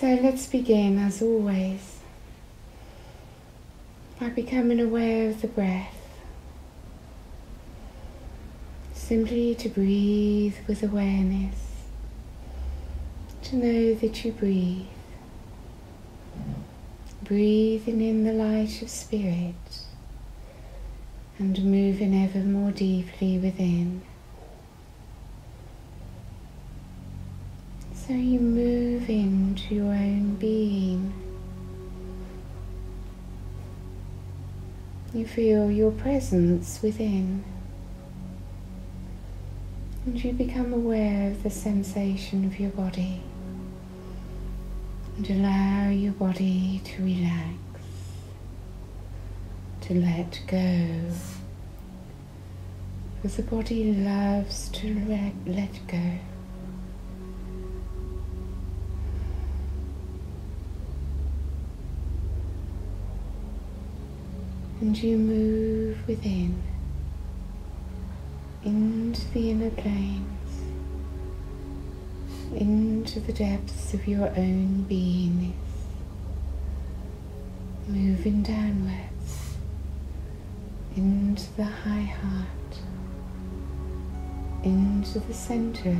So let's begin as always by becoming aware of the breath. Simply to breathe with awareness, to know that you breathe. Breathing in the light of spirit and moving ever more deeply within. So you move into your own being. You feel your presence within. And you become aware of the sensation of your body. And allow your body to relax, to let go. Because the body loves to let, let go. And you move within into the inner planes, into the depths of your own beingness, moving downwards into the high heart, into the center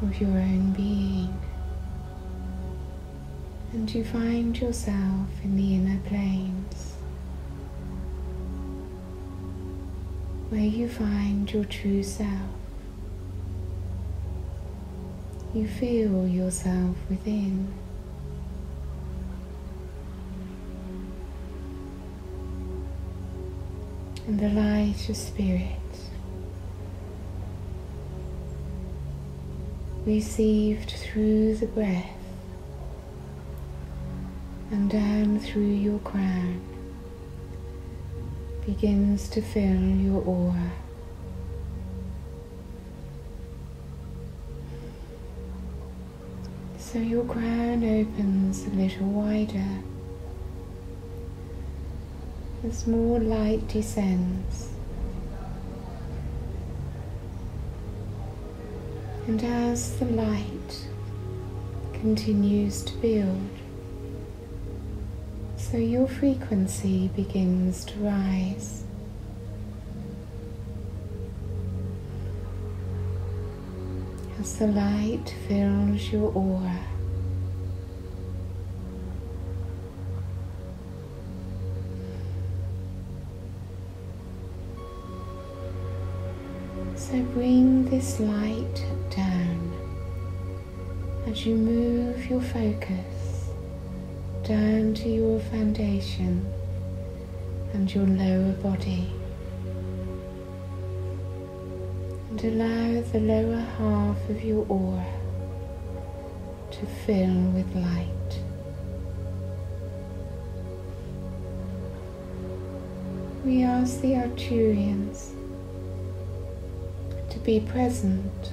of your own being and you find yourself in the inner planes where you find your true self. You feel yourself within. And the light of spirit received through the breath and down through your crown begins to fill your aura. So your crown opens a little wider as more light descends. And as the light continues to build, so your frequency begins to rise. As the light fills your aura. So bring this light down as you move your focus down to your foundation and your lower body. And allow the lower half of your aura to fill with light. We ask the Arcturians to be present.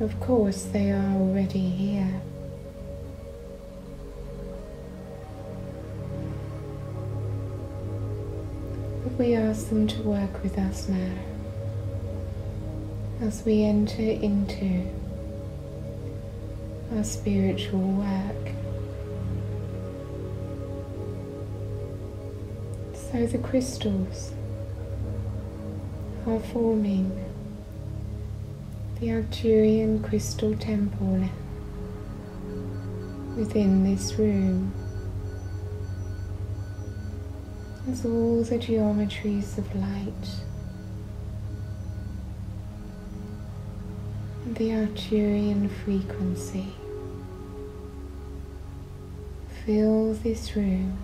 Of course, they are already here. We ask them to work with us now as we enter into our spiritual work. So the crystals are forming the Arcturian crystal temple within this room. As all the geometries of light the Arcturian frequency fill this room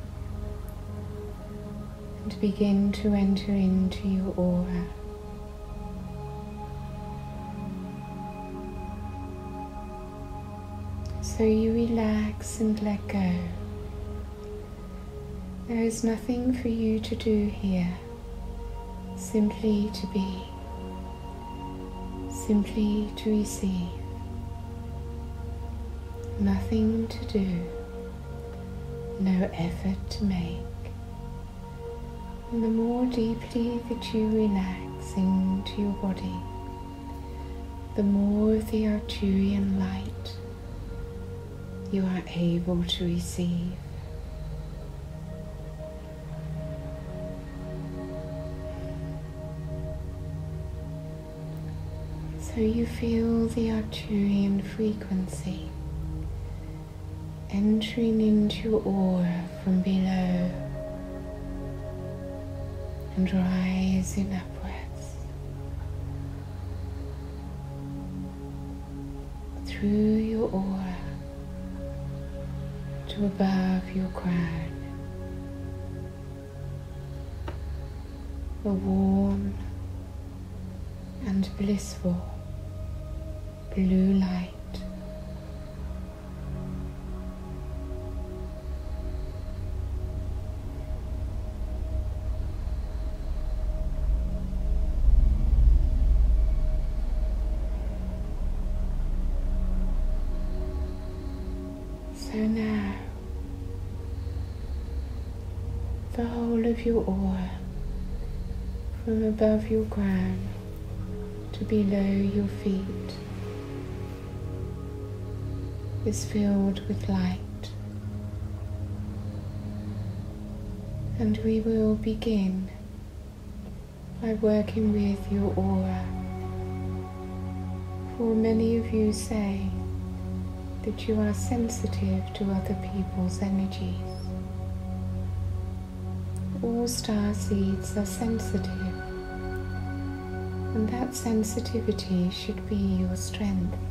and begin to enter into your aura. So you relax and let go. There is nothing for you to do here, simply to be, simply to receive. Nothing to do, no effort to make. And the more deeply that you relax into your body, the more of the Arcturian light you are able to receive. So you feel the Arcturian frequency entering into your aura from below and rising upwards through your aura to above your crown. A warm and blissful blue light. So now, the whole of your aura, from above your crown to below your feet, is filled with light. And we will begin by working with your aura. For many of you say that you are sensitive to other people's energies. All star seeds are sensitive, and that sensitivity should be your strength.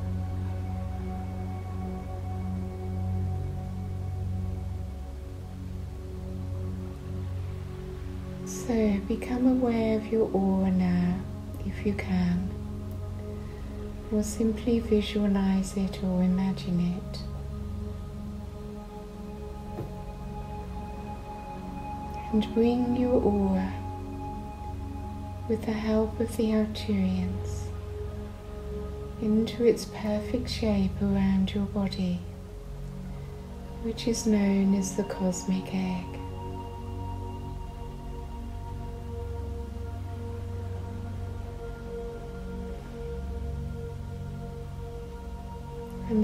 So become aware of your aura now, if you can, or simply visualize it or imagine it. And bring your aura with the help of the Arcturians into its perfect shape around your body, which is known as the cosmic egg.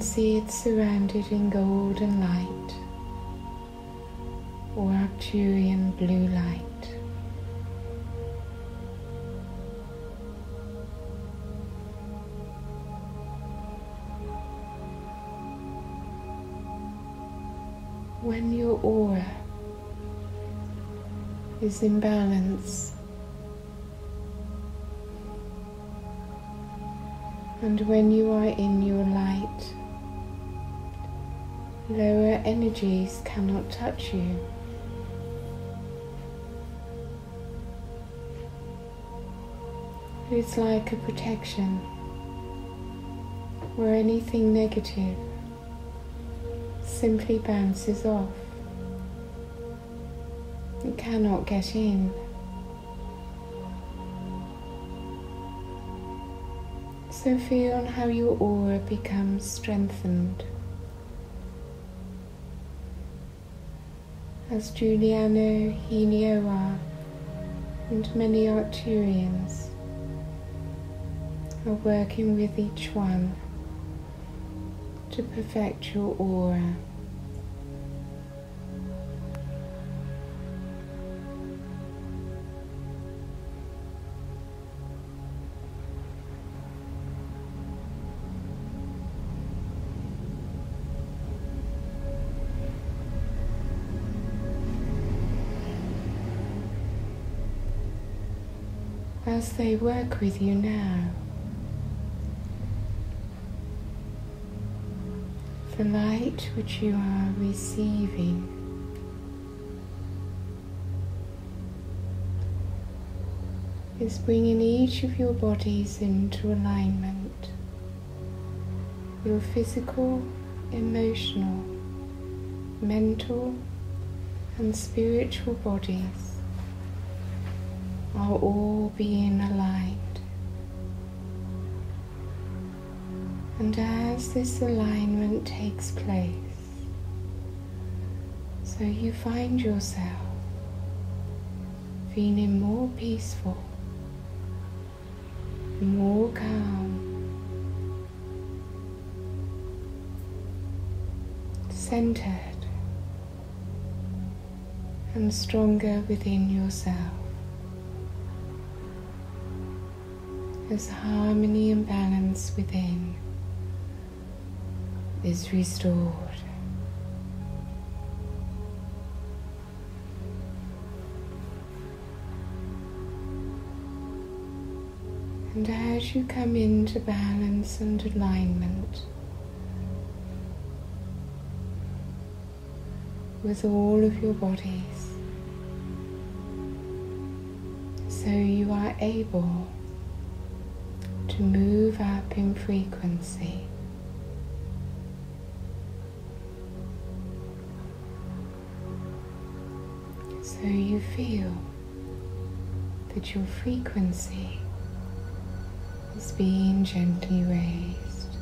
See it surrounded in golden light or Arcturian blue light. When your aura is in balance and when you are in your light, lower energies cannot touch you. It's like a protection where anything negative simply bounces off. It cannot get in. So feel how your aura becomes strengthened. As Juliano Hinojoa and many Arcturians are working with each one to perfect your aura. As they work with you now, the light which you are receiving. Is bringing each of your bodies into alignment. Your physical, emotional, mental, and spiritual bodies are all being aligned. And as this alignment takes place, so you find yourself feeling more peaceful, more calm, centered and stronger within yourself as harmony and balance within is restored. And as you come into balance and alignment with all of your bodies, so you are able to move up in frequency. So you feel that your frequency is being gently raised.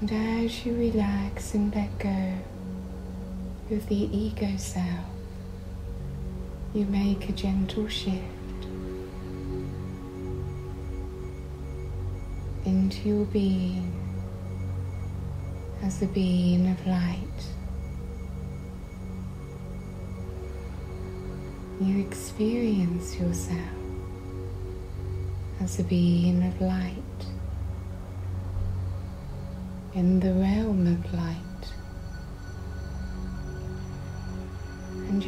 And as you relax and let go of the ego self, you make a gentle shift into your being as a being of light. You experience yourself as a being of light in the realm of light.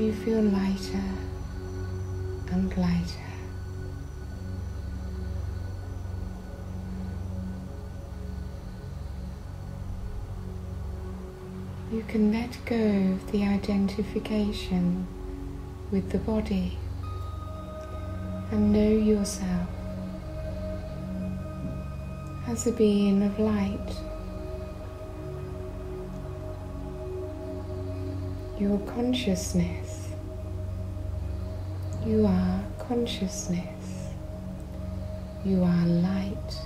You feel lighter and lighter. You can let go of the identification with the body and know yourself as a being of light. Your consciousness. You are consciousness. You are light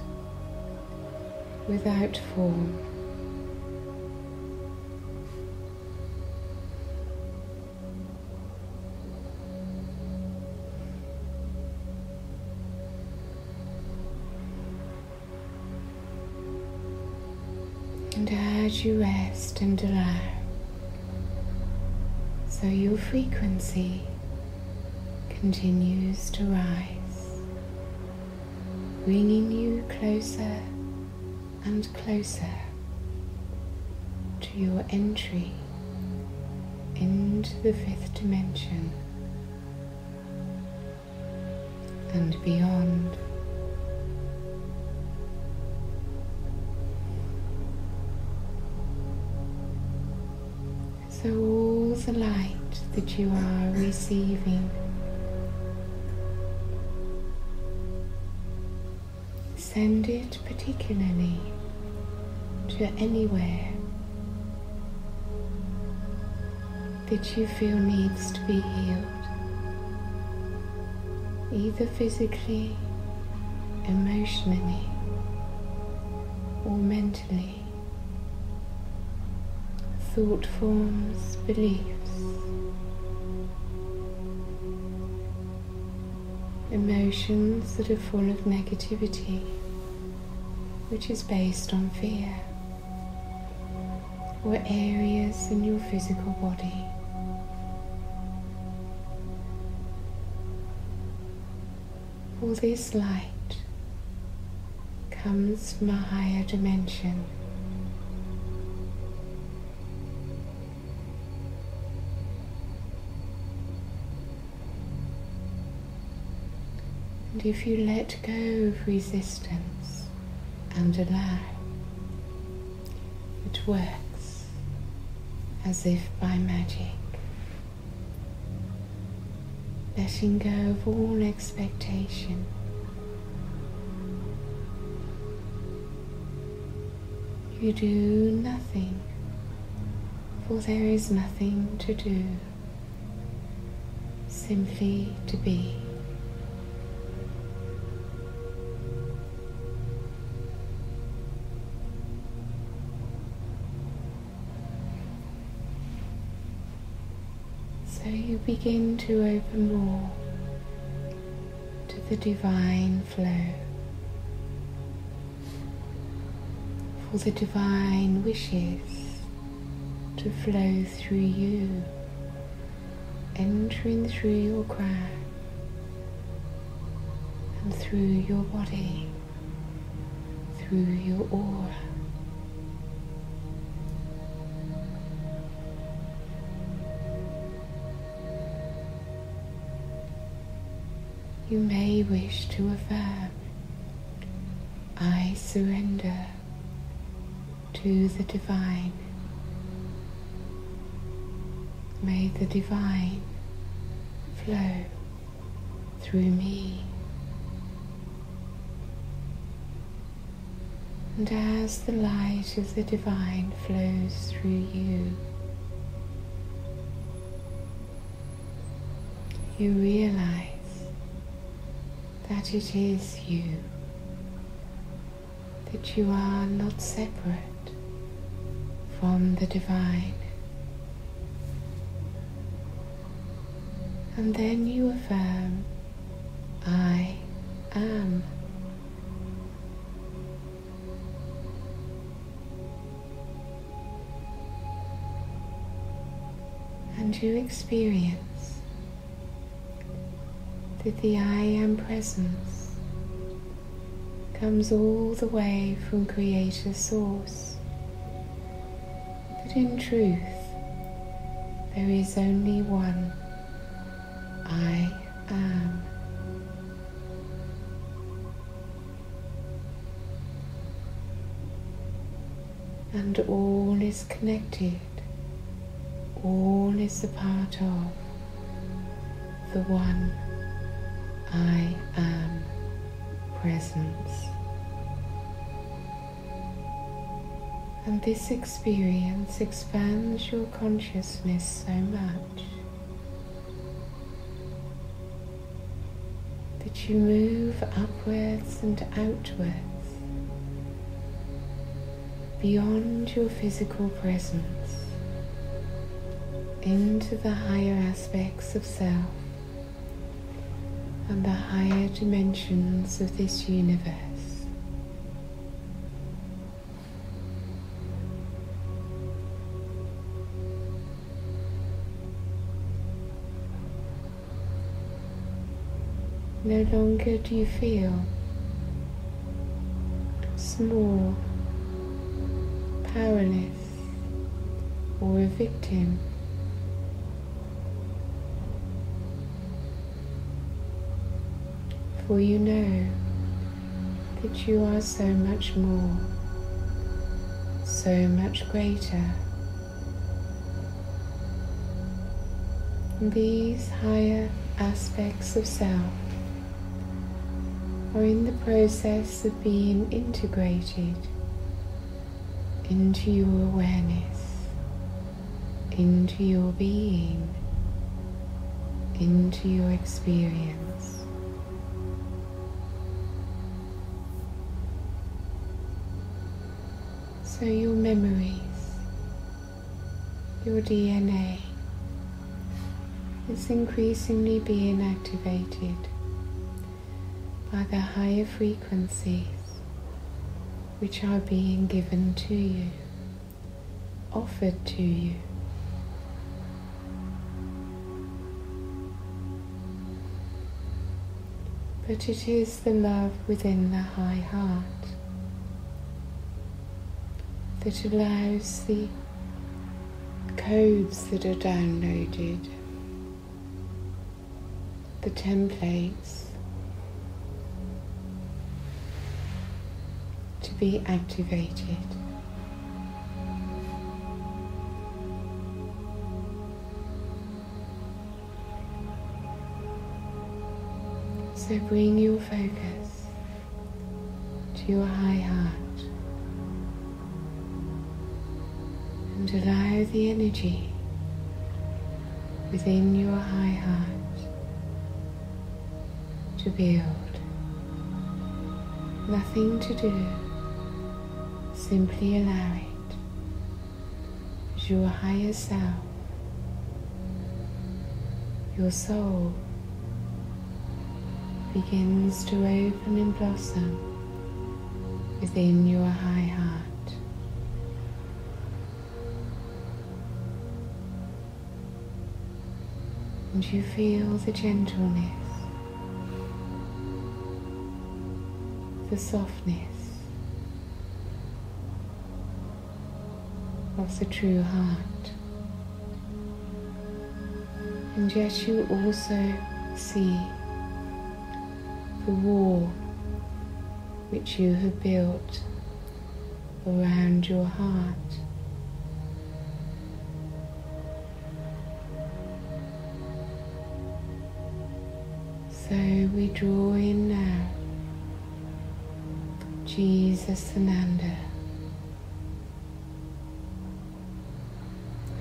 without form. And as you rest and allow, so your frequency continues to rise, bringing you closer and closer to your entry into the fifth dimension and beyond. So all the light that you are receiving send it particularly to anywhere that you feel needs to be healed, either physically, emotionally, or mentally. Thought forms, beliefs, emotions that are full of negativity, which is based on fear, or areas in your physical body. All this light comes from a higher dimension. And if you let go of resistance and allow, it works as if by magic. Letting go of all expectation. You do nothing, for there is nothing to do, simply to be. Begin to open more to the divine flow. For the divine wishes to flow through you, entering through your crown and through your body, through your aura. You may wish to affirm, I surrender to the divine. May the divine flow through me. And as the light of the divine flows through you, you realize that it is you, that you are not separate from the divine. And then you affirm, I am. And you experience that the I am presence comes all the way from Creator Source. But in truth there is only one I am. And all is connected, all is a part of the one. I am presence. And this experience expands your consciousness so much that you move upwards and outwards beyond your physical presence into the higher aspects of self and the higher dimensions of this universe. No longer do you feel small, powerless, or a victim. For you know that you are so much more, so much greater. These higher aspects of self are in the process of being integrated into your awareness, into your being, into your experience. So your memories, your DNA is increasingly being activated by the higher frequencies which are being given to you, offered to you. But it is the love within the high heart that allows the codes that are downloaded, the templates, to be activated. So bring your focus to your high heart. And allow the energy within your high heart to build. Nothing to do, simply allow it as your higher self, your soul, begins to open and blossom within your high heart. And you feel the gentleness, the softness of the true heart. And yet you also see the wall which you have built around your heart. So we draw in now. Jesus Sananda.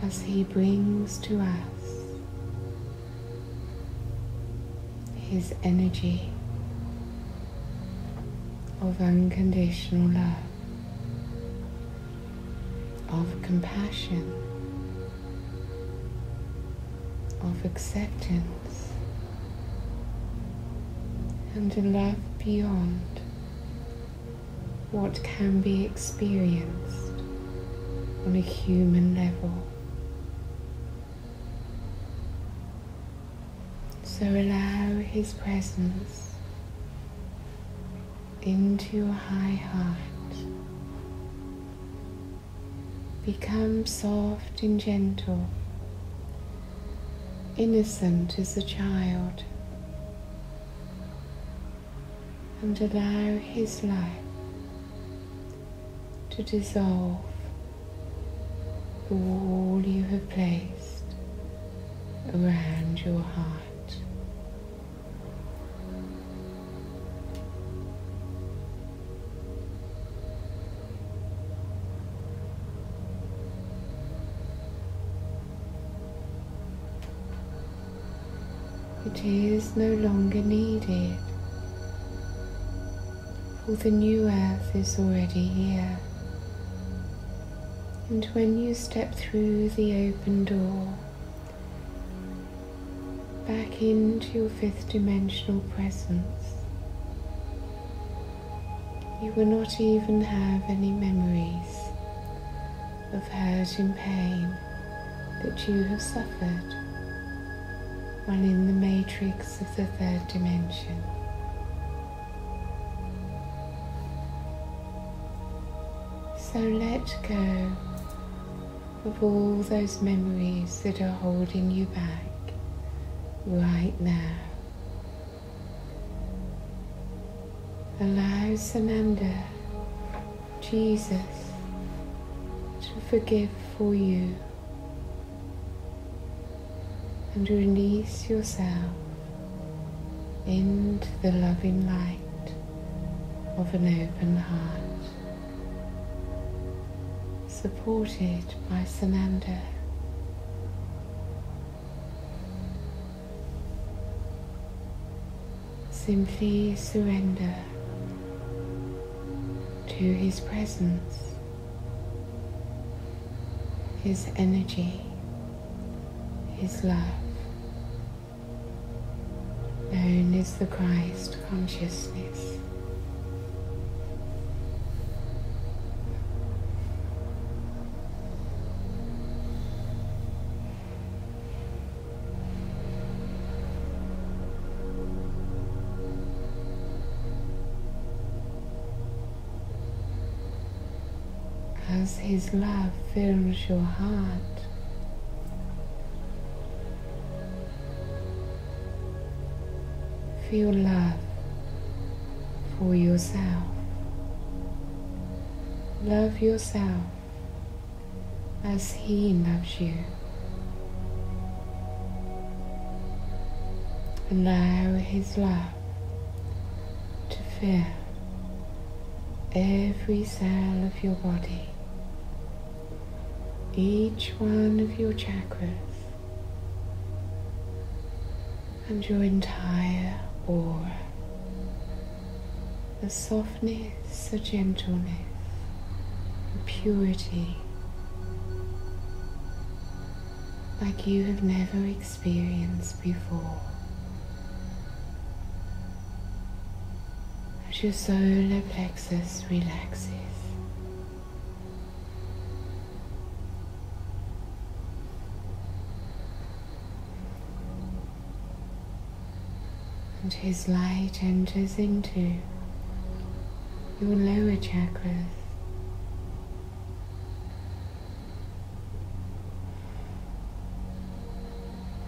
As he brings to us his energy of unconditional love, of compassion, of acceptance, and a love beyond what can be experienced on a human level. So allow His presence into your high heart. Become soft and gentle, innocent as a child, and allow His light to dissolve the wall you have placed around your heart. It is no longer needed, for the new earth is already here. And when you step through the open door, back into your fifth dimensional presence, you will not even have any memories of hurt and pain that you have suffered while in the matrix of the third dimension. So let go of all those memories that are holding you back right now. Allow Sananda, Jesus, to forgive for you and release yourself into the loving light of an open heart, supported by Sananda. Simply surrender to His presence, His energy, His love known as the Christ consciousness. His love fills your heart, feel love for yourself. Love yourself as He loves you. Allow His love to fill every cell of your body, each one of your chakras, and your entire aura. The softness, the gentleness, the purity, like you have never experienced before. as your solar plexus relaxes. And his light enters into your lower chakras.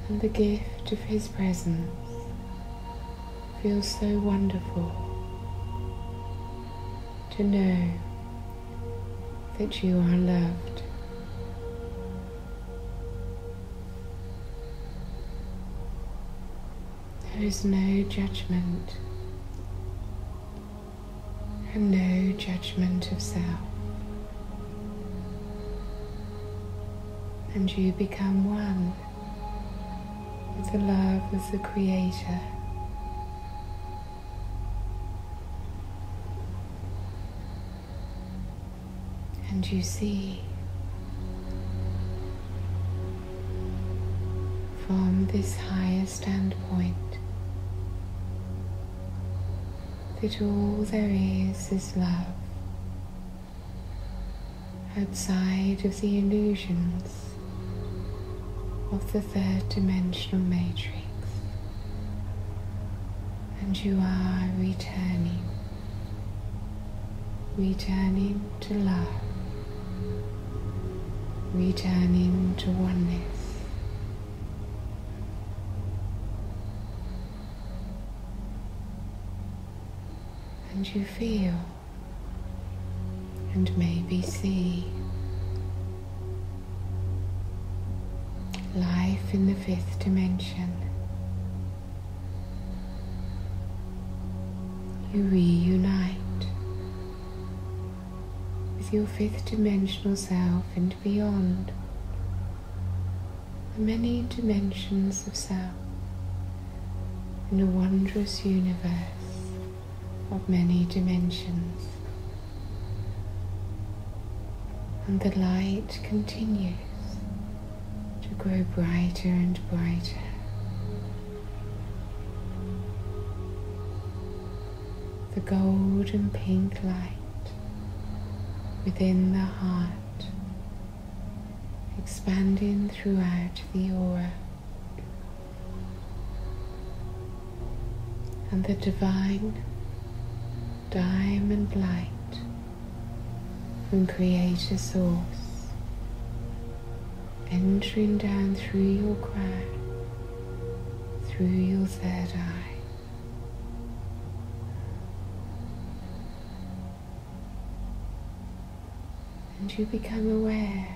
And the gift of his presence feels so wonderful to know that you are loved. There is no judgment and no judgment of self. And you become one with the love of the Creator. And you see from this higher standpoint that all there is is love outside of the illusions of the third dimensional matrix. And you are returning, returning to love, returning to oneness. And you feel and maybe see life in the fifth dimension. You reunite with your fifth dimensional self and beyond the many dimensions of self in a wondrous universe of many dimensions. And the light continues to grow brighter and brighter. The golden pink light within the heart expanding throughout the aura. And the divine diamond light from Creator Source entering down through your crown, through your third eye. And you become aware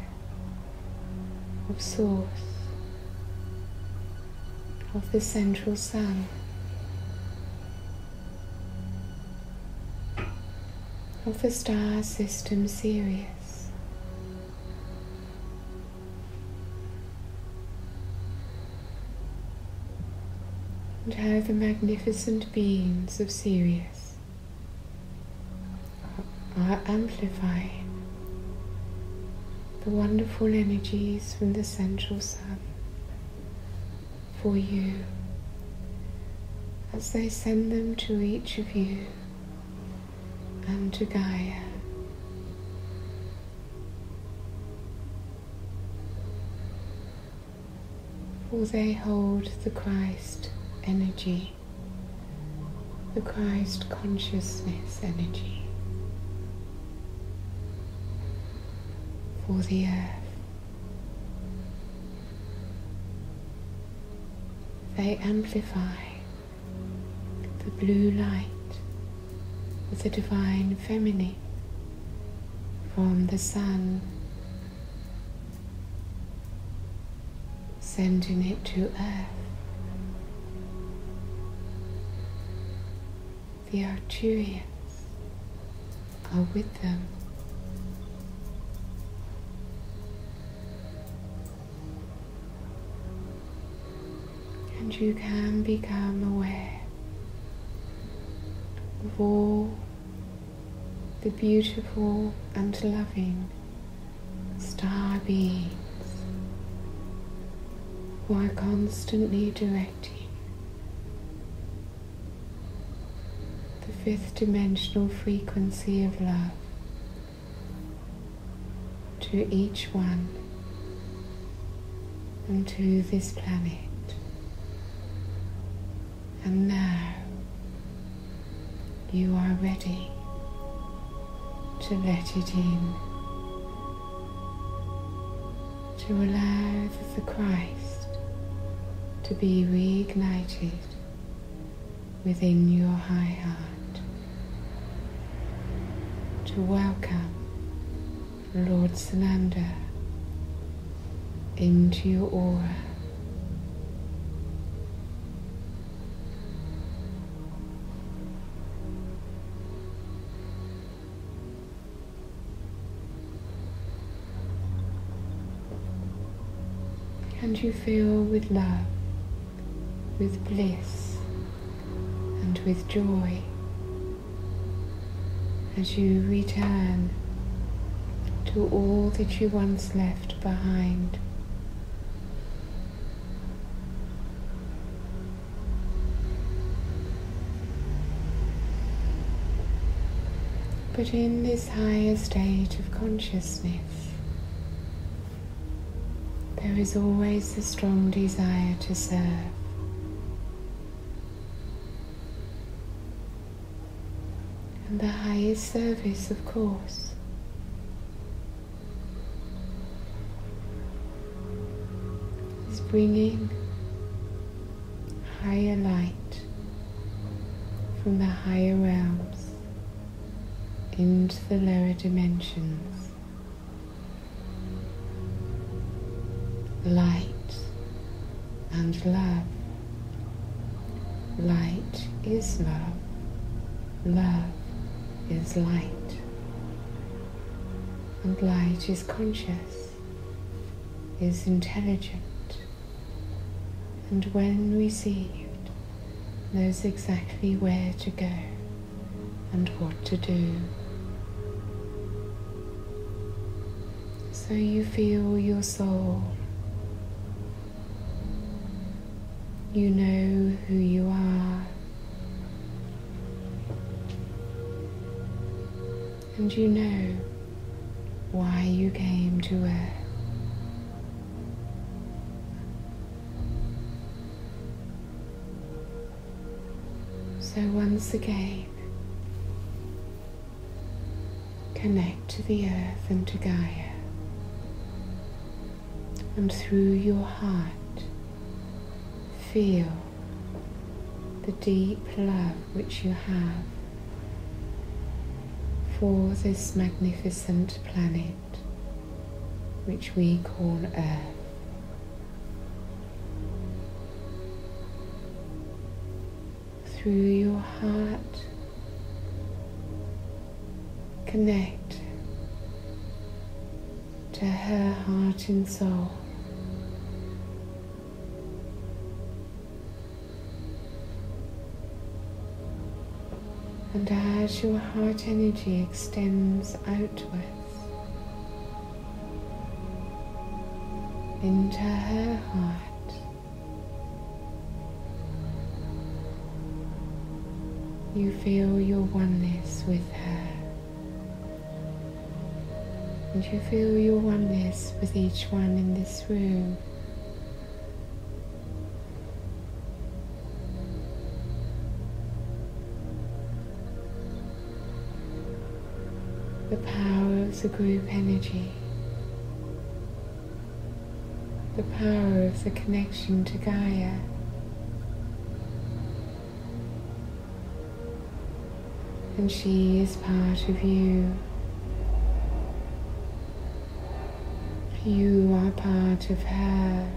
of Source, of the central sun. Of the star system Sirius. And how the magnificent beings of Sirius are amplifying the wonderful energies from the central sun for you as they send them to each of you and to Gaia. For they hold the Christ energy, the Christ consciousness energy for the earth. They amplify the blue light the divine feminine from the sun, sending it to earth. The Arcturians are with them. And you can become aware all the beautiful and loving star beings who are constantly directing the fifth dimensional frequency of love to each one and to this planet. And now you are ready to let it in, to allow the Christ to be reignited within your high heart, to welcome Lord Sananda into your aura. And you feel with love, with bliss, and with joy as you return to all that you once left behind. But in this higher state of consciousness, there is always the strong desire to serve. And the highest service, of course, is bringing higher light from the higher realms into the lower dimensions. Light and love. Light is love. Love is light. And light is conscious, is intelligent, and when received, knows exactly where to go and what to do. So you feel your soul. You know who you are. And you know why you came to Earth. So once again, connect to the earth and to Gaia. And through your heart, feel the deep love which you have for this magnificent planet which we call Earth. Through your heart, connect to her heart and soul. And as your heart energy extends outwards into her heart, you feel your oneness with her. And you feel your oneness with each one in this room. The group energy, the power of the connection to Gaia. And she is part of you. You are part of her.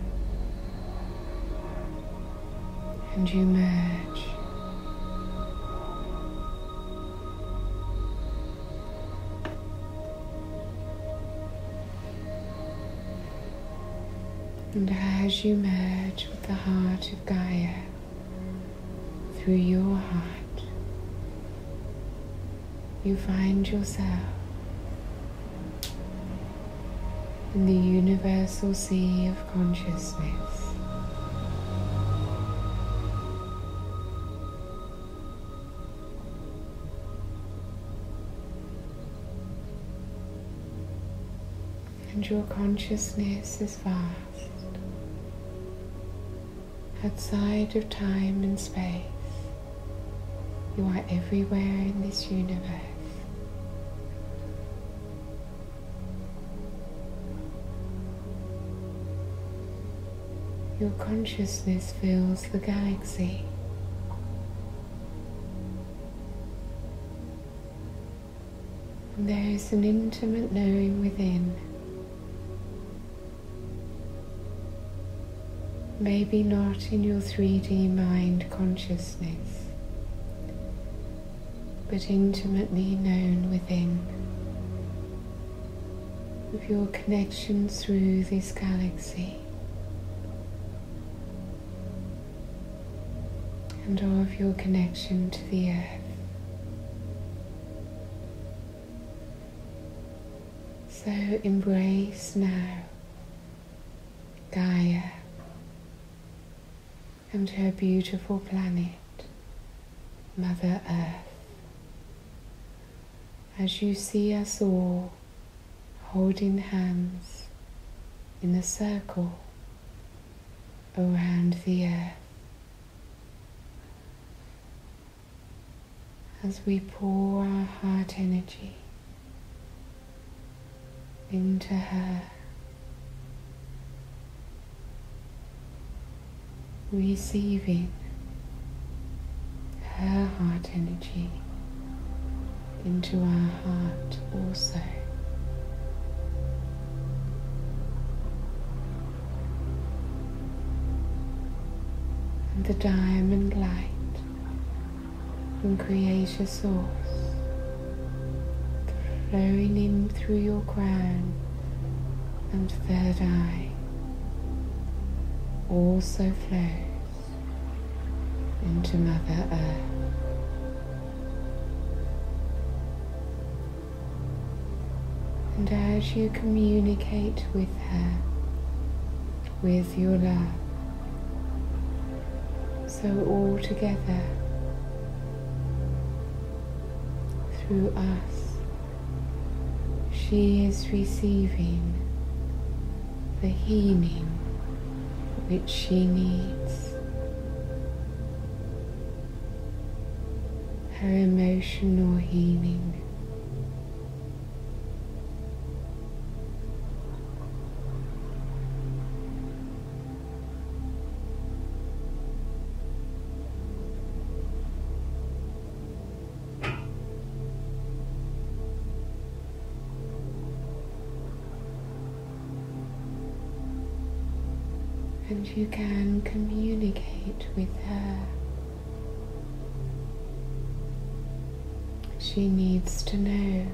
And you merge. And as you merge with the heart of Gaia through your heart, you find yourself in the universal sea of consciousness. And your consciousness is vast outside of time and space. You are everywhere in this universe. Your consciousness fills the galaxy. And there is an intimate knowing within. Maybe not in your 3D mind consciousness, but intimately known within of your connection through this galaxy. and of your connection to the earth. So embrace now Gaia and her beautiful planet, Mother Earth, as you see us all holding hands in a circle around the earth. as we pour our heart energy into her. Receiving her heart energy into our heart also. And the diamond light from Creator source flowing in through your crown and third eye also flows into Mother Earth. And as you communicate with her, with your love, so all together through us, she is receiving the healing which she needs. Her emotional healing. You can communicate with her. She needs to know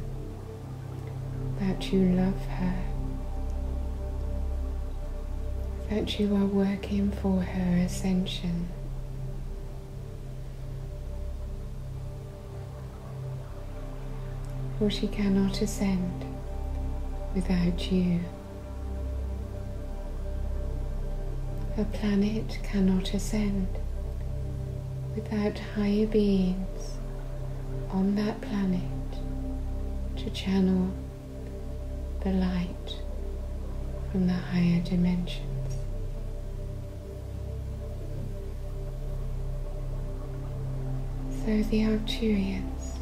that you love her, that you are working for her ascension. For she cannot ascend without you. A planet cannot ascend without higher beings on that planet to channel the light from the higher dimensions. So the Arcturians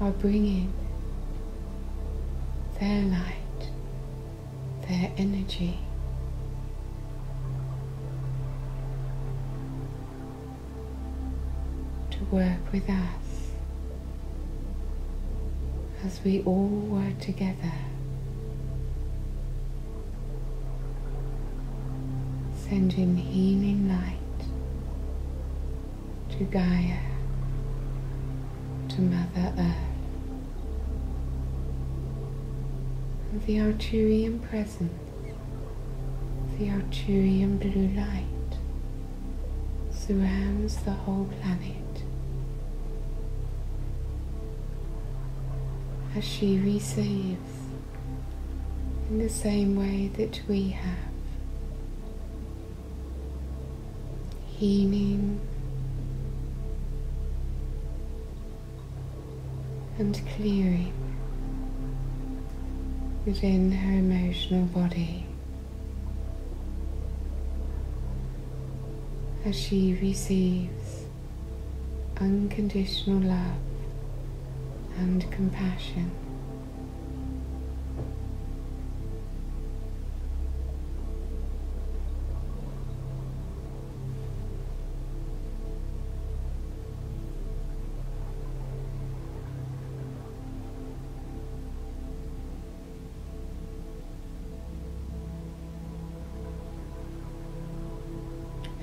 are bringing their light, their energy work with us as we all work together, sending healing light to Gaia, to Mother Earth. And the Arcturian presence, the Arcturian blue light surrounds the whole planet. As she receives in the same way that we have. Healing and clearing within her emotional body as she receives unconditional love and compassion.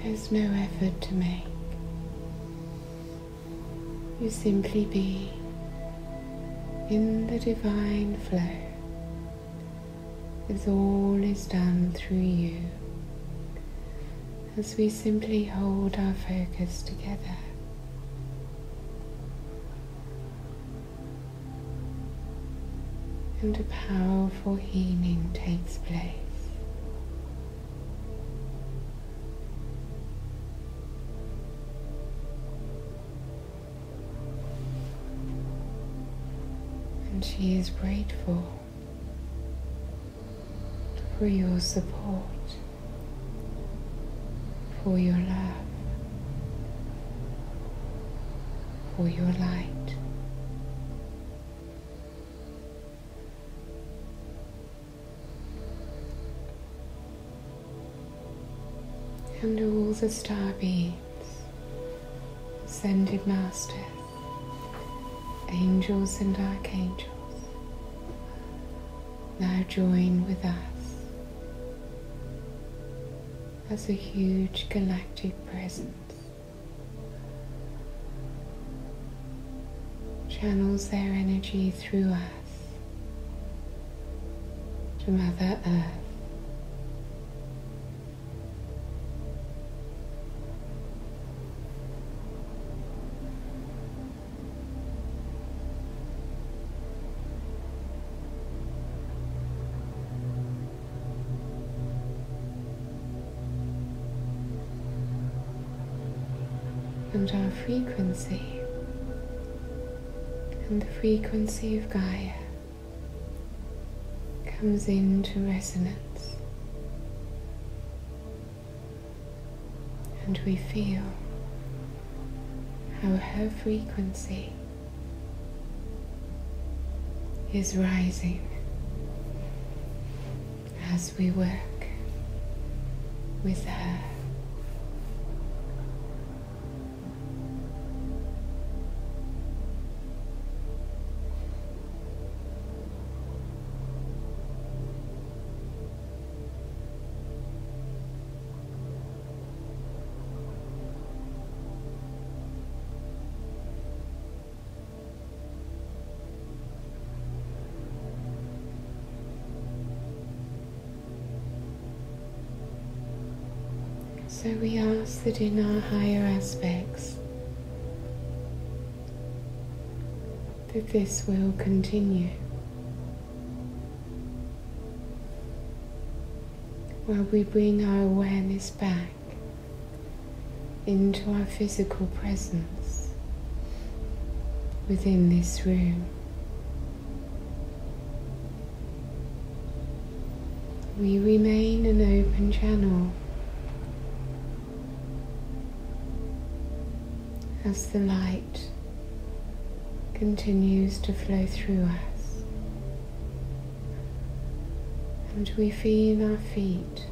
There's no effort to make. You simply be in the divine flow as all is done through you as we simply hold our focus together. And a powerful healing takes place. She is grateful for your support, for your love, for your light. And all the star beings, ascended masters, angels and archangels now join with us as a huge galactic presence channels their energy through us to Mother Earth. And our frequency and the frequency of Gaia comes into resonance and we feel how her frequency is rising as we work with her. So we ask that in our higher aspects that this will continue. While we bring our awareness back into our physical presence within this room. We remain an open channel as the light continues to flow through us. And we feel our feet,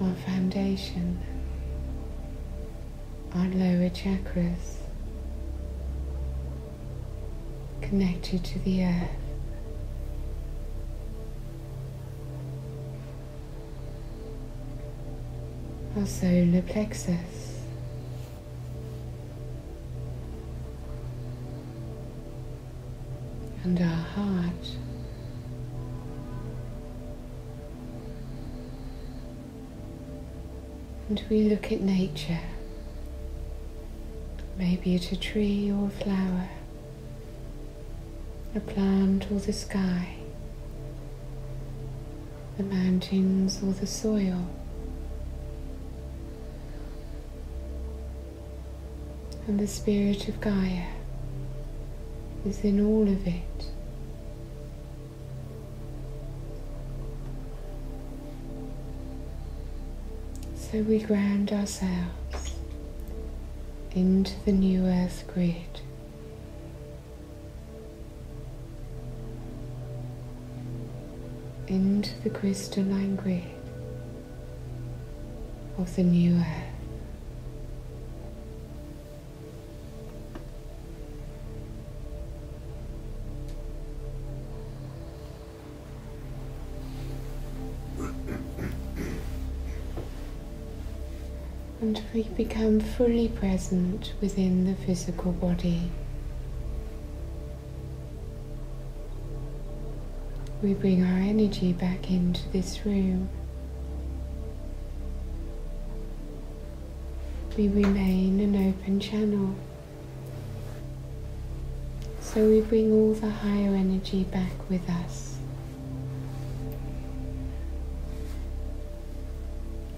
our foundation, our lower chakras connected to the earth. Our solar plexus and our heart. And we look at nature, maybe at a tree or a flower, a plant or the sky, the mountains or the soil. And the spirit of Gaia is in all of it, So we ground ourselves into the new earth grid. Into the crystalline grid of the new earth. We become fully present within the physical body. We bring our energy back into this room. We remain an open channel. So we bring all the higher energy back with us.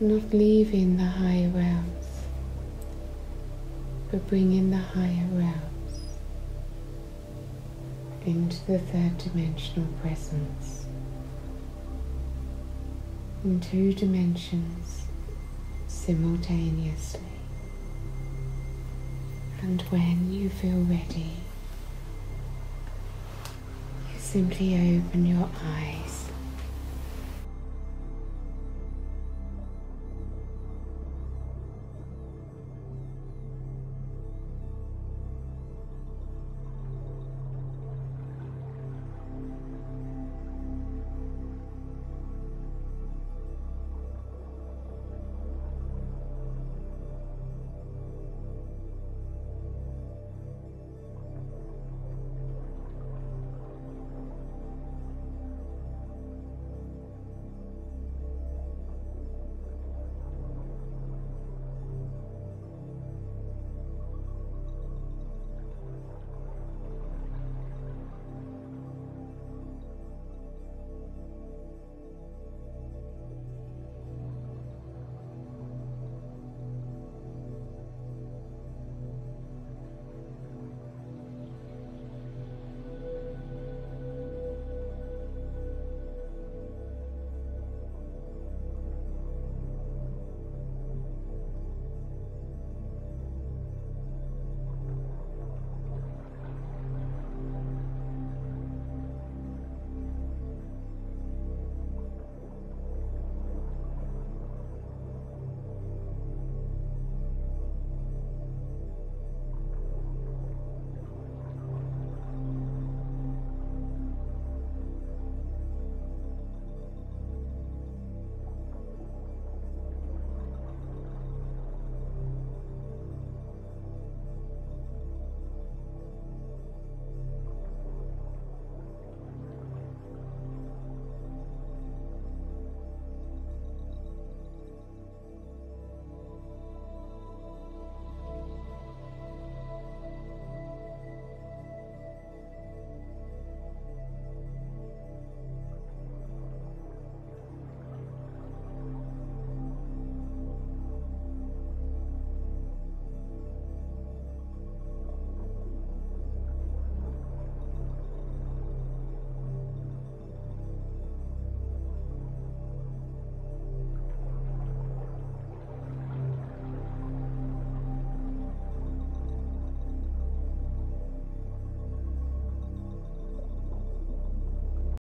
not leaving the higher realms, but bringing the higher realms into the third dimensional presence in two dimensions simultaneously. And when you feel ready, you simply open your eyes